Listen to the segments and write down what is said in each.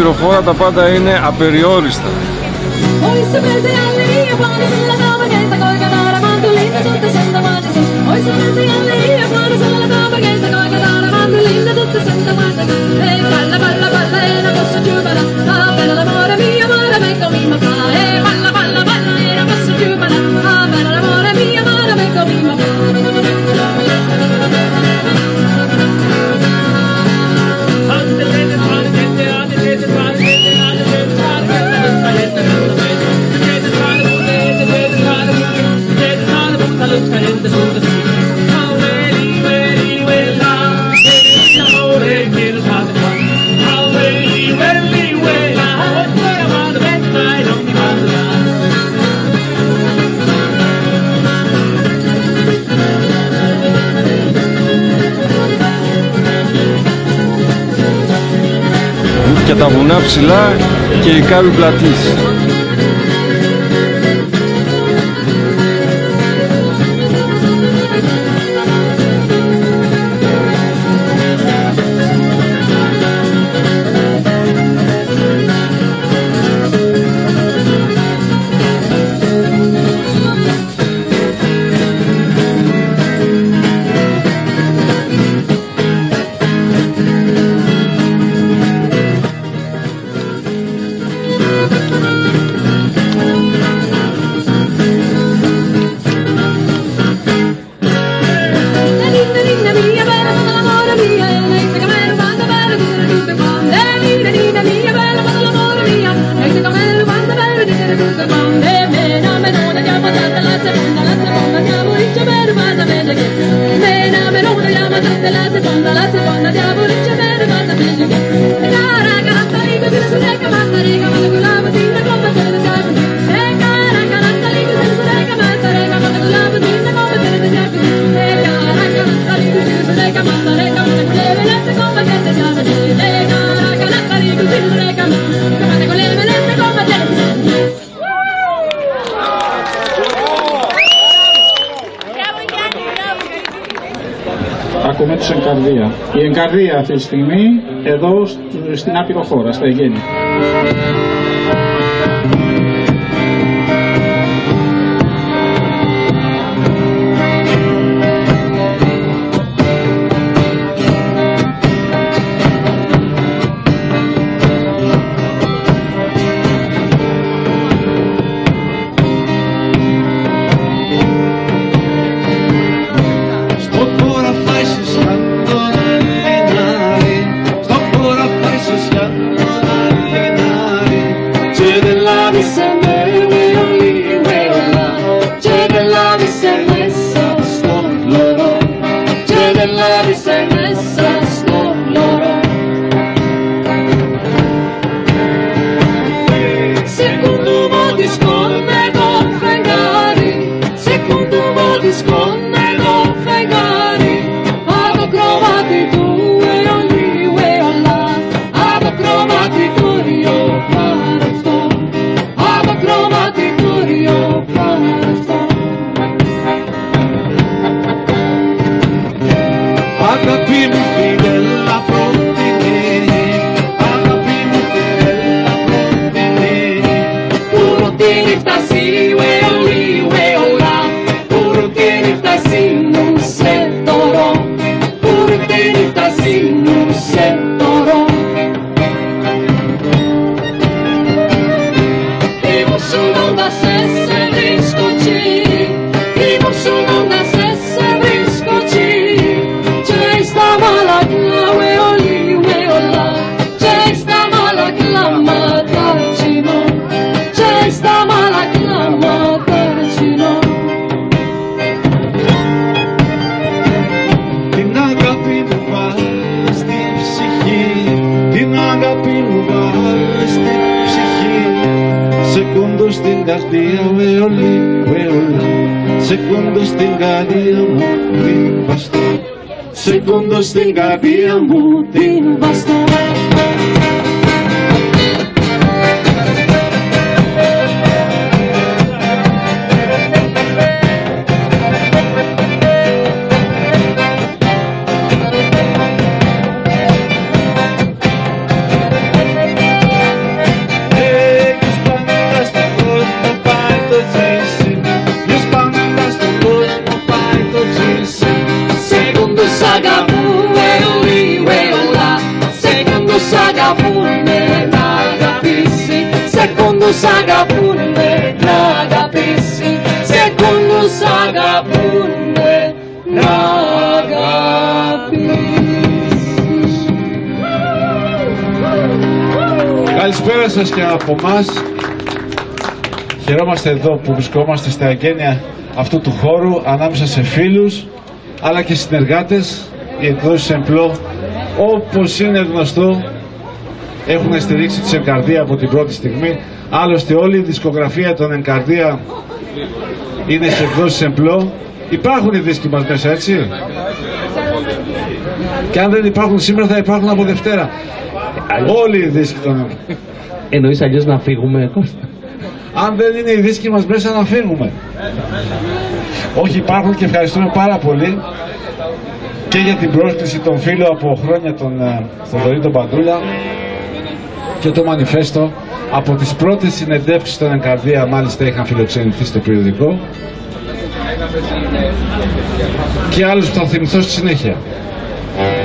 πυροχώρα τα πάντα είναι απεριόριστα. τα βουνά ψηλά και οι κάβοι πλατής. αυτή τη στιγμή εδώ στην άπειρο χώρα, στα Αιγέννη. Sting, I be Segundos αγαπούνε να αγαπήσει Segundos αγαπούνε να αγαπήσει Καλησπέρα σας και από εμά. Χαιρόμαστε εδώ που βρισκόμαστε στα εγγένεια αυτού του χώρου ανάμεσα σε φίλους αλλά και συνεργάτες. Οι εκδόσεις Εμπλό, όπως είναι γνωστό, έχουν στηρίξει τη Ενκαρδία από την πρώτη στιγμή. Άλλωστε όλη η δισκογραφία των Ενκαρδία είναι σε εκδόσεις Εμπλό. Υπάρχουν οι δίσκοι μας μέσα, έτσι. Και αν δεν υπάρχουν σήμερα θα υπάρχουν από Δευτέρα. Όλοι οι δίσκοι των Εννοείς αλλιώς να φύγουμε, Κώστα; αν δεν είναι οι δίσκοι μας μέσα να φύγουμε. Όχι υπάρχουν και ευχαριστούμε πάρα πολύ και για την πρόσκληση των φίλων από χρόνια των ε, Θοδωρή τον Παντούλα και το μανιφέστο από τις πρώτες συνεντεύξεις των Ενκαρδία μάλιστα είχαν φιλοξενηθεί στο περιοδικό. Και άλλους που θα θυμηθώ στη συνέχεια.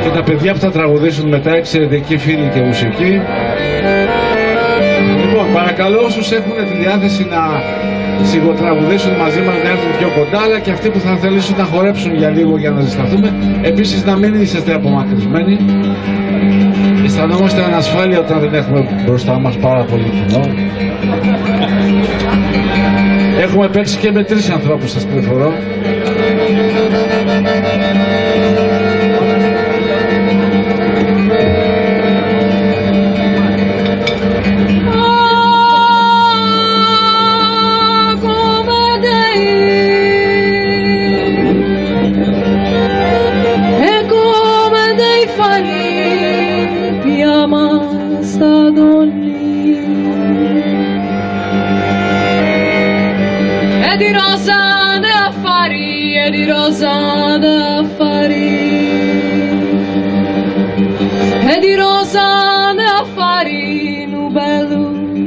Και τα παιδιά που θα τραγουδήσουν μετά εξαιρετικοί φίλοι και μουσικοί. Λοιπόν, παρακαλώ όσους έχουν τη διάθεση να σιγοτραγουδήσουν μαζί μας να έρθουν πιο κοντά, αλλά και αυτοί που θα θελήσουν να χορέψουν για λίγο για να ζεσταθούμε. Επίσης να μην είσαστε απομακρυσμένοι. Αισθανόμαστε ανασφάλεια όταν δεν έχουμε μπροστά μας πάρα πολύ κοινό. Έχουμε παίξει και με τρεις ανθρώπους σας πληροφορώ.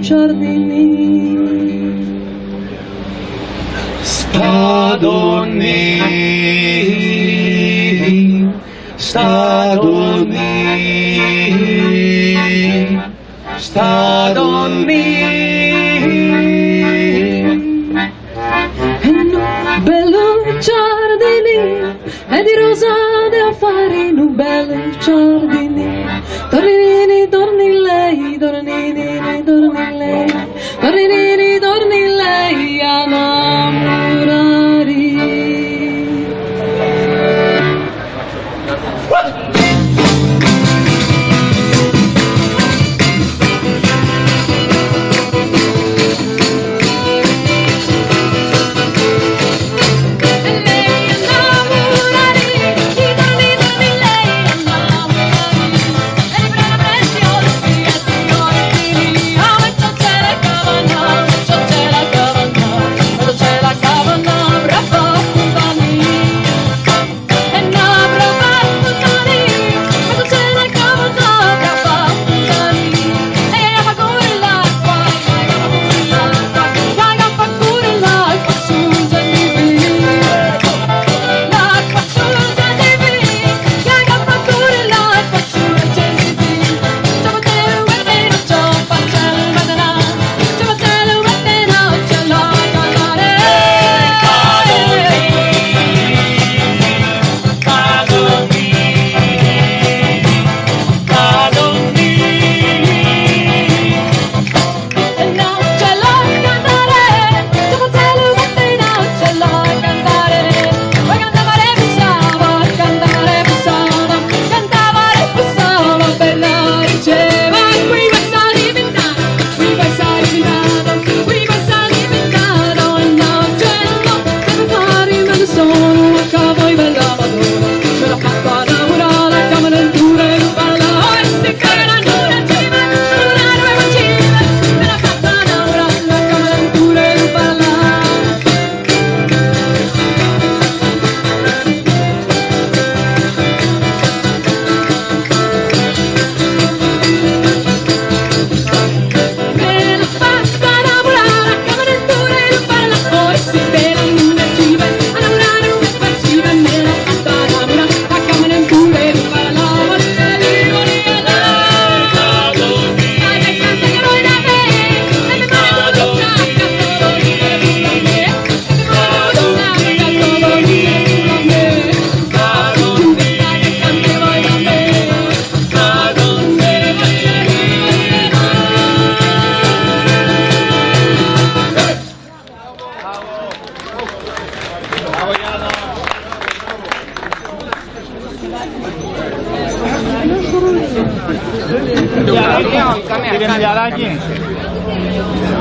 giardini Stadoni Stadoni Stadoni But it is.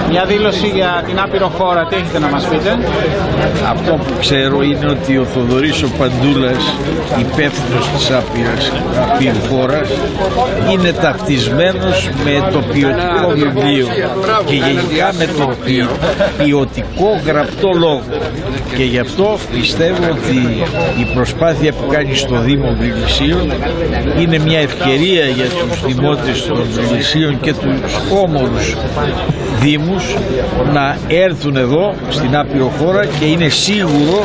Διαδήλωση για την άπειρο χώρα, τι έχετε να μας πείτε; Αυτό που ξέρω είναι ότι ο Θοδωρής ο Παντούλας, υπεύθυνος της άπειρας άπειρου χώρας, είναι ταυτισμένος με το ποιοτικό βιβλίο και γενικά με το ποι- ποιοτικό γραπτό λόγο. Και γι' αυτό πιστεύω ότι η προσπάθεια που κάνει στο Δήμο Βρυλισίων είναι μια ευκαιρία για τους δημότες των Βρυλισίων και τους όμορους δήμους να έρθουν εδώ στην άπειρο χώρα και είναι σίγουρο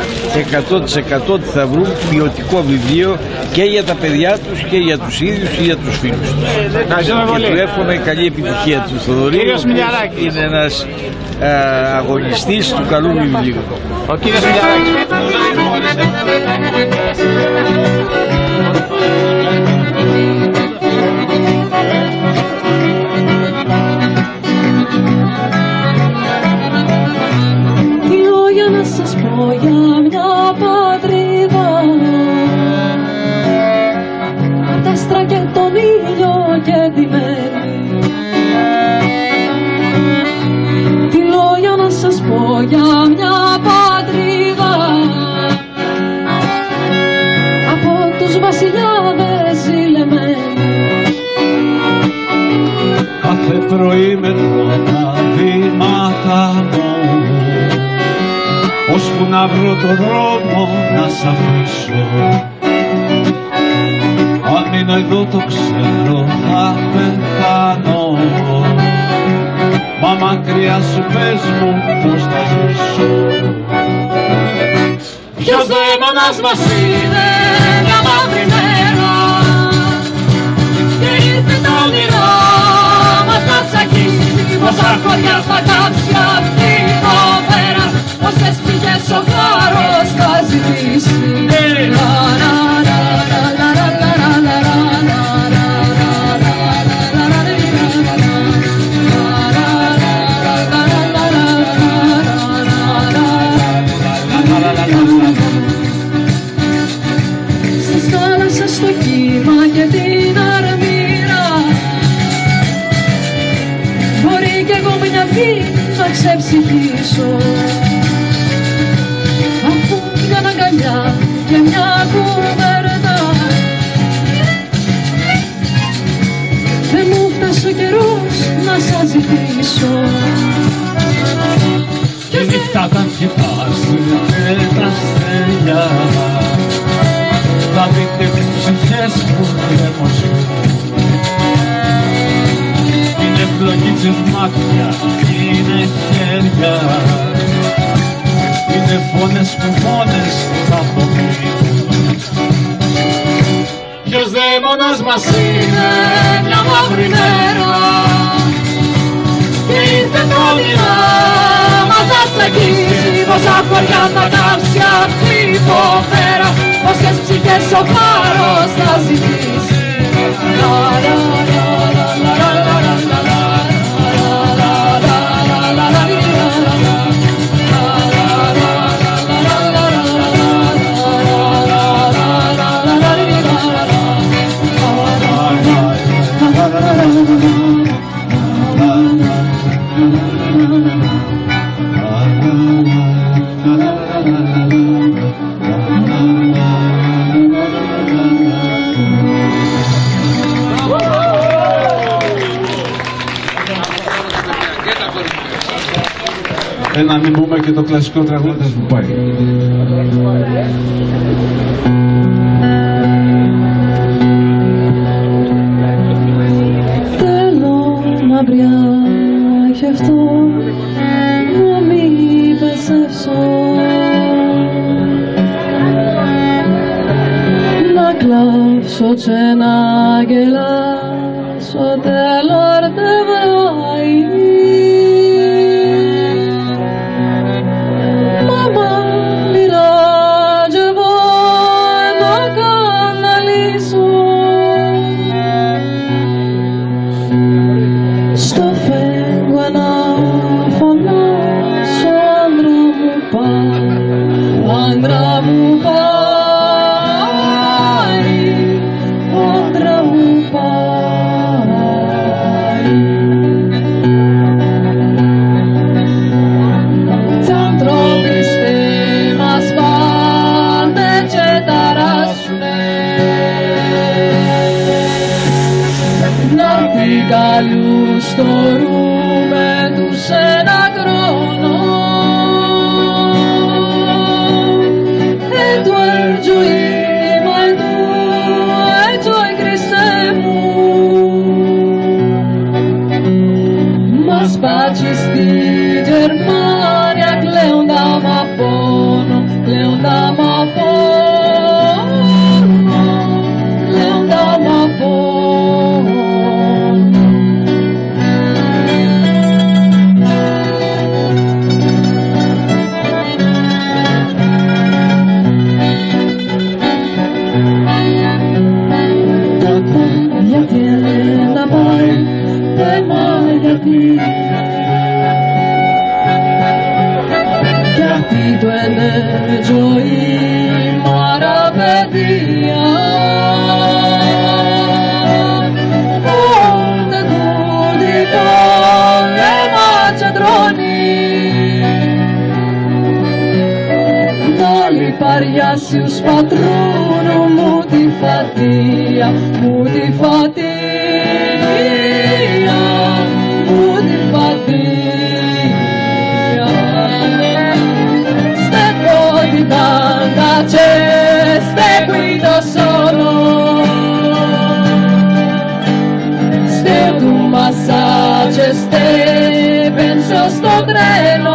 100% ότι θα βρουν ποιοτικό βιβλίο και για τα παιδιά τους και για τους ίδιους και για τους φίλους τους. Ευχαριστούμε Και πολύ. του εύχομαι καλή επιτυχία του Θοδωρή. Κύριος ο οποίος Μηλιαράκης. Είναι ένας ε, αγωνιστής του καλού βιβλίου. Ο κύριος Μιλιαράκης. Για μια πατρίδα. Τα άστρα και τον ήλιο και τη μέρη. Τι λόγια να σας πω για μια πατρίδα. Από τους βασιλιάδες ζηλεμένοι. Κάθε πρωί με ώσπου να βρω το δρόμο να σ' αφήσω. Αν μείνω εδώ το ξέρω θα πεθάνω. Μα μακριά σου πες μου πως θα ζήσω. Ποιος δαίμονας μας είδε μια μαύρη Τόσα χωριά στα κάψια αυτή το πέρα Όσες πηγές ο χάρος θα ζητήσει Thank you. Να ξεψυχήσω Αφού μια αγκαλιά και μια κουβέρτα. Δεν μου φτάσει ο καιρός να σας ζητήσω. Και νύχτα θα κοιτάζετε τα αστέρια Θα δείτε τις ψυχές που κρεμοσούν Είναι φλογίτσες μάτια, είναι χέρια. Είναι φωνές που μόνες θα απομείνουν Ποιος δαίμονας μας είναι μια μαύρη μέρα. Και ήρθε το όνειρο μας να τσακίσει πόσα χωριά θα κάψει αυτή η φοβέρα πόσες ψυχές ο χάρος θα ζητήσει μην πούμε και το κλασικό τραγούδι που πάει. Θέλω να βρει αυτό να μην πεσεύσω να κλάψω και Acisti germania, gleunda ma bono, gleunda ma bono. Ignatius patronum muti fatia, muti fatia, muti fatia. Stecco di banda c'è, ste guido solo, ste tu massace, ste penso sto treno.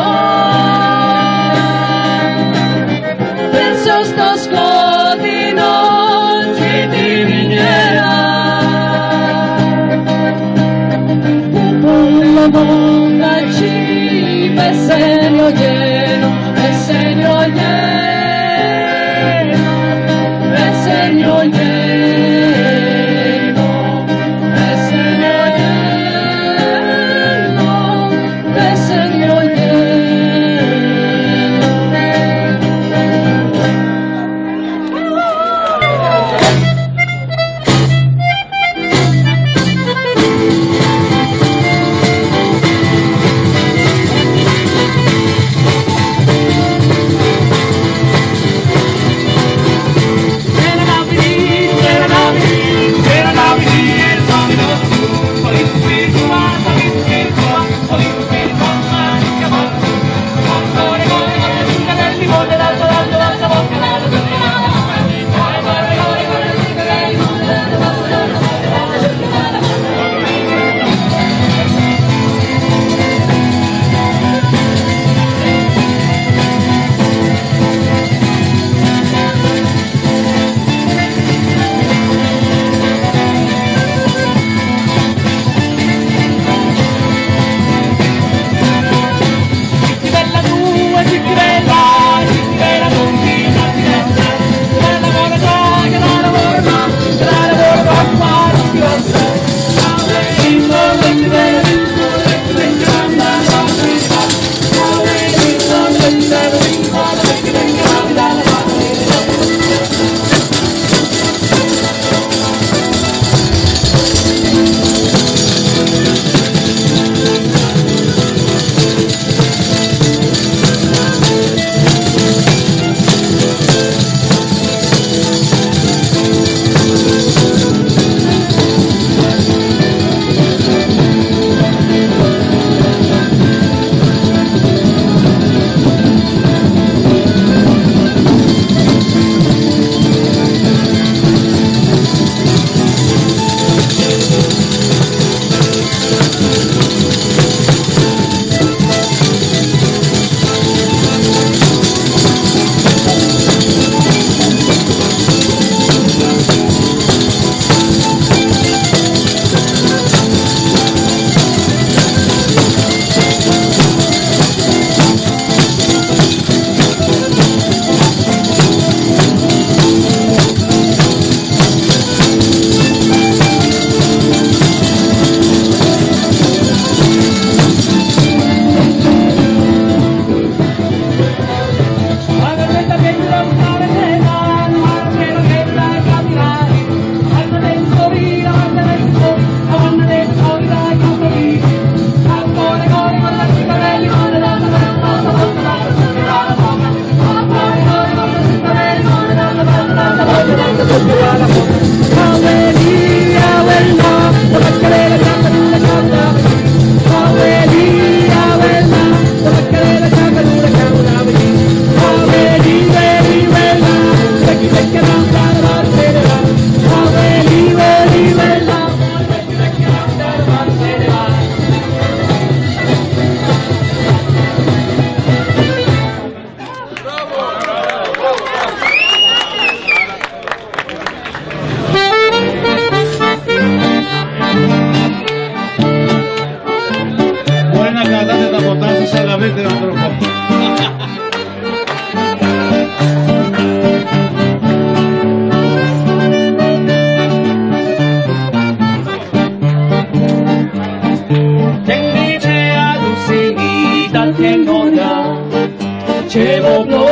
Came up no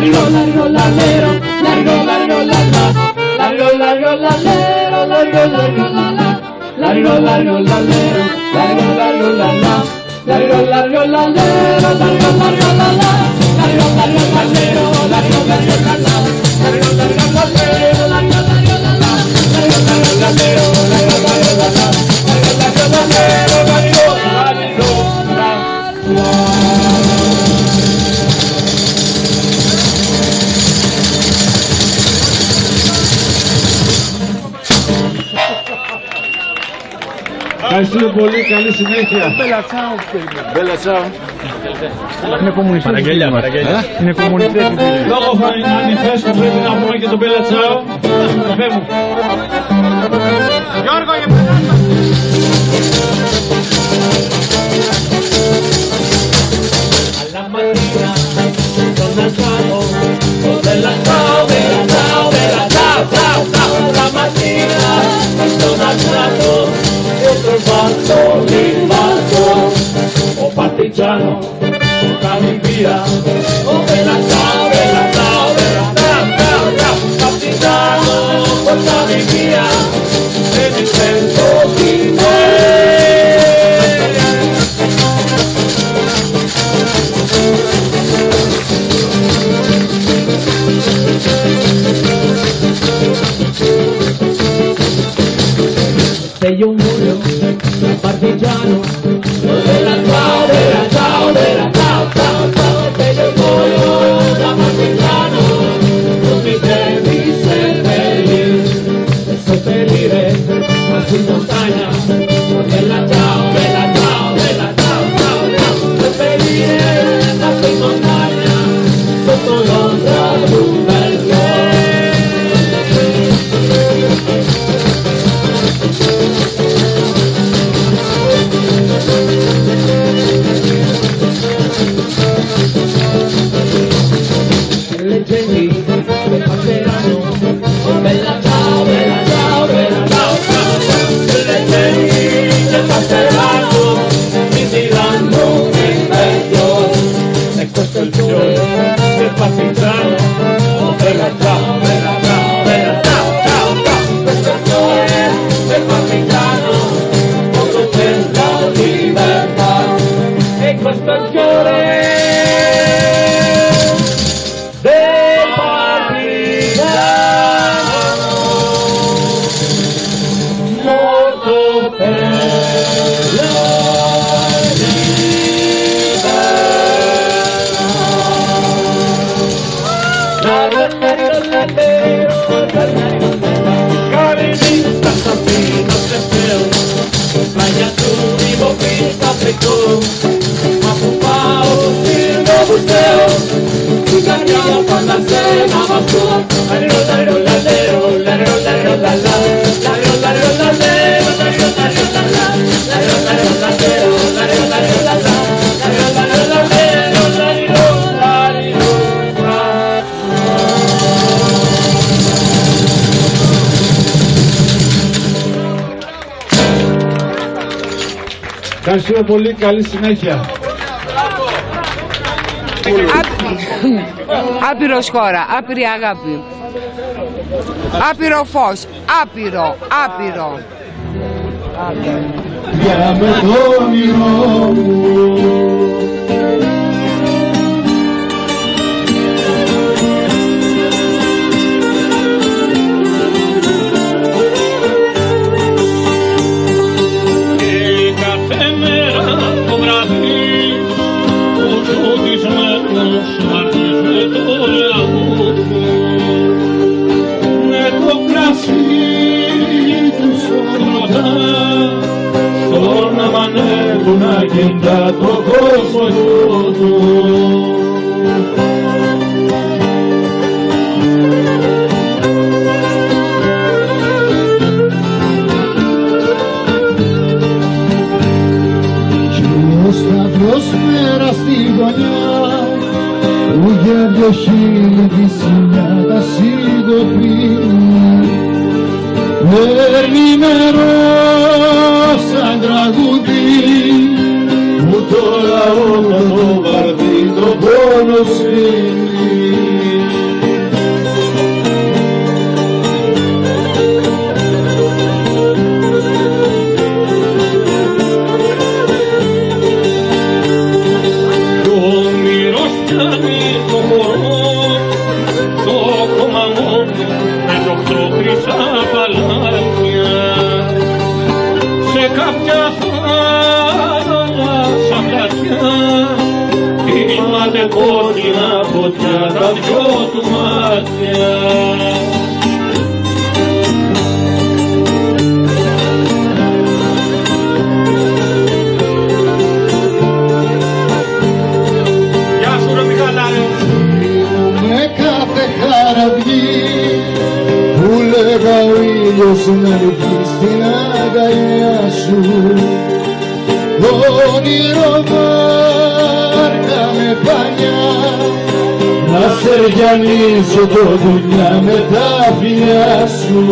largo, largo, lalero, largo, largo, la largo, largo, lalero, largo, largo, la la, largo, largo, lalero, largo, largo, la la, largo, largo, lalero, largo, largo, la la, largo, largo, lalero, largo, largo, la la, largo, largo, lalero, largo, largo, la la, largo, largo, lalero, largo, largo, la la, largo, largo, lalero Ευχαριστούμε πολύ. Καλή συνέχεια. Μπελατσάου, τσάου. Μπέλα. Είναι κομμουνιστή. Παραγγελιά, παραγγελιά. Ε? Είναι κομμουνιστή. Λόγω μανιφέστο πρέπει να πούμε και τον Μπελατσάου. Καφέ μου. Γιώργο, για capichano, capimpira, la la la de centro un muro, partillano, Ευχαριστούμε πολύ. Καλή συνέχεια. Άπειρο χώρα, άπειρη αγάπη. Άπειρο φως, άπειρο, άπειρο. για με το όνειρό μου αμανεύουν αγεντά το κόσμο του. Κι ο σταυρός μέρα στη γωνιά που για δυο χείλη τη συνιάτα σιγοπίνει παίρνει νερό το λαό με το βαρδί το πόνο κόκκινα φωτιά τα δυο του μάτια. Γεια σου ρε Μιχαλάρη με κάθε χαραυγή που λέγα ο ήλιος να λυθεί στην αγκαλιά σου όνειρο βάρκα με πανιά να στεριανίσω το δουλειά με τα φιλιά σου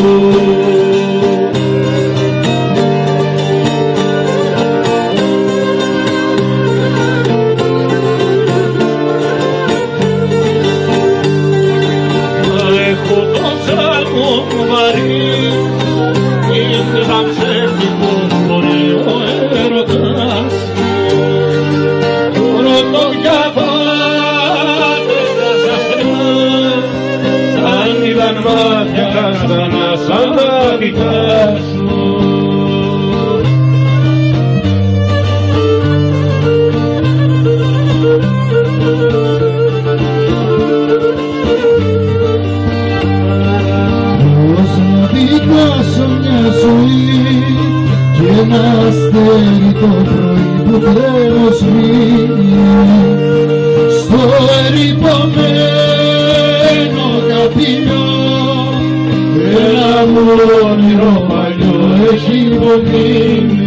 ζωή και ένα αστέρι το πρωί που τρέμω σβήνει στο ερυπωμένο καπηλιό ένα μου όνειρο παλιό έχει υπομείνει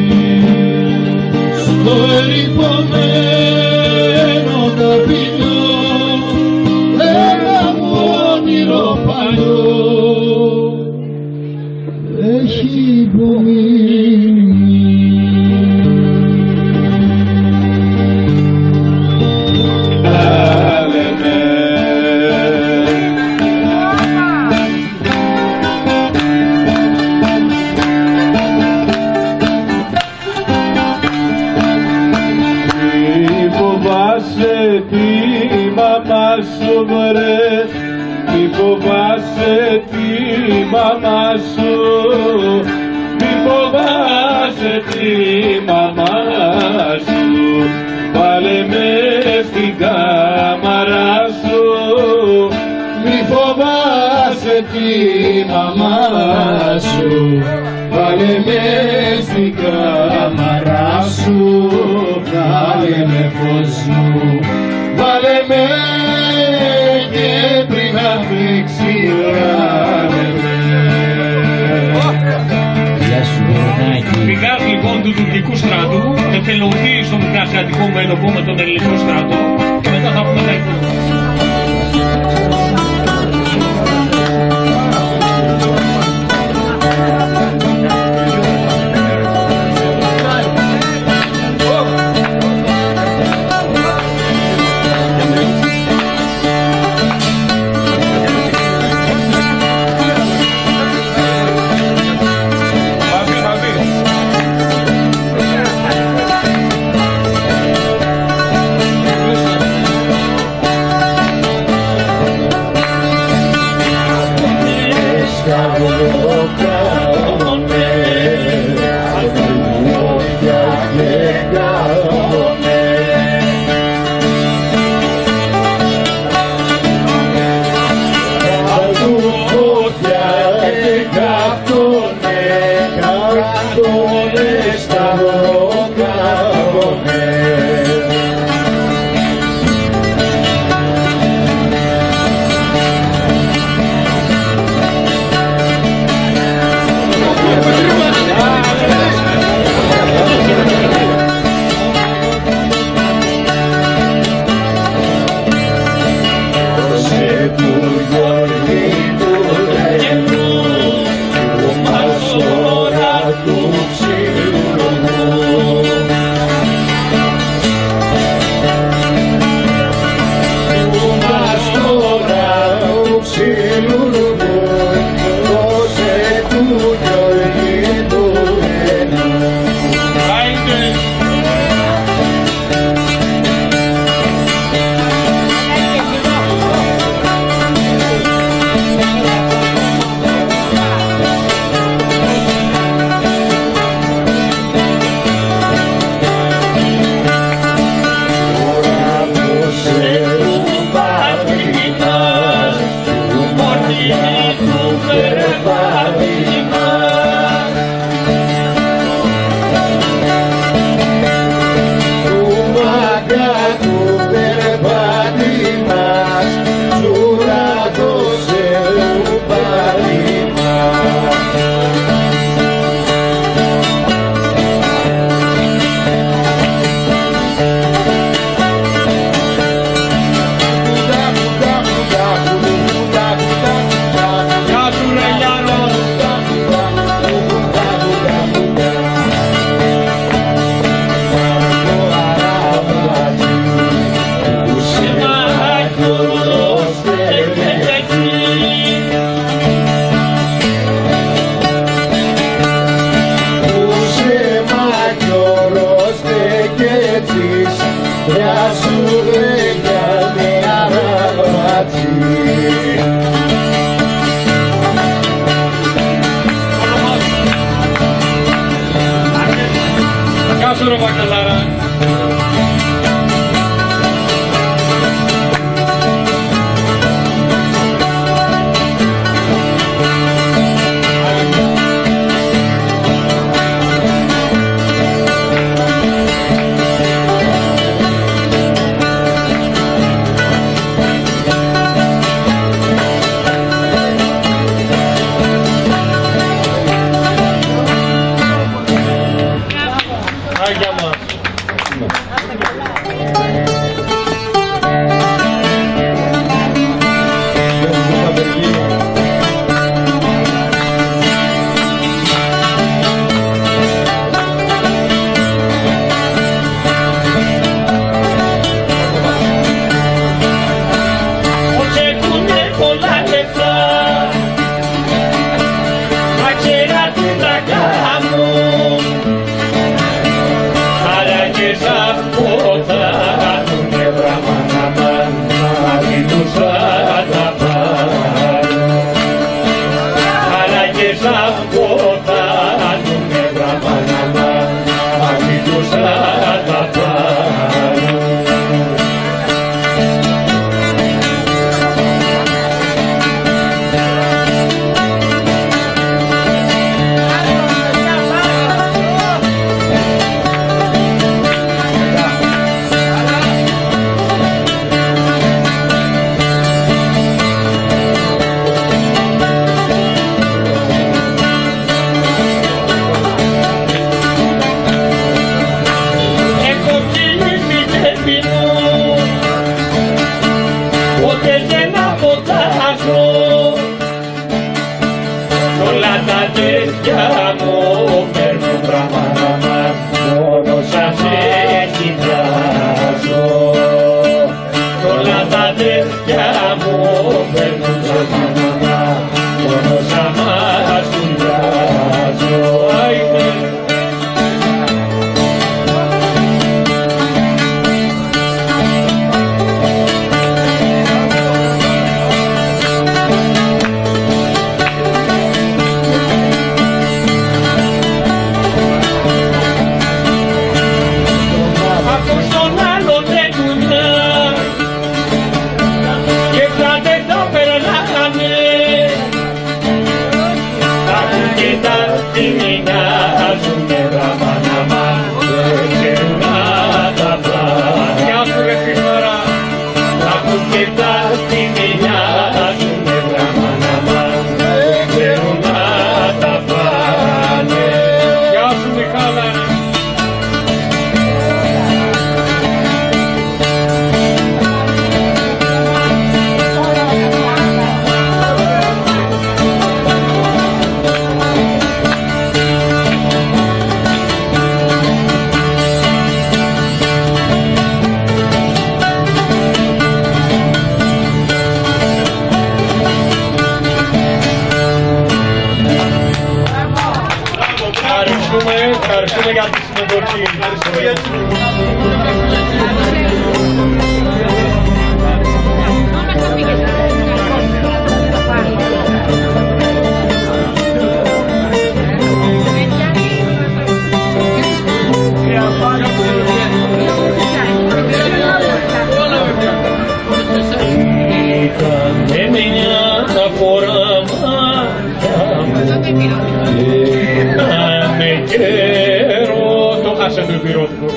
καιρό Το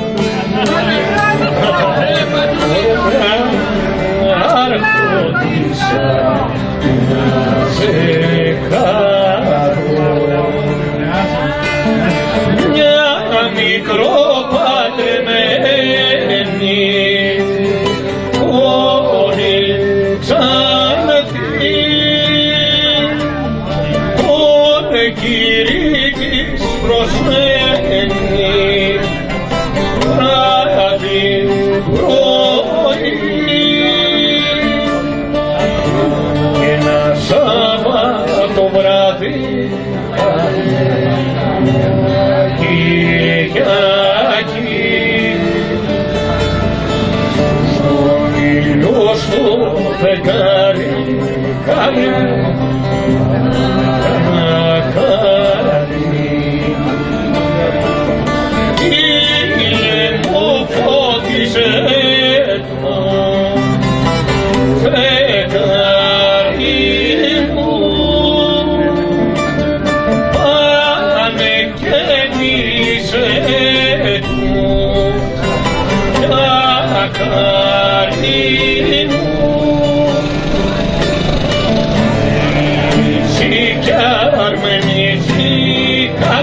χάσε το επιρώτικο Άρχοντισα να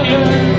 You.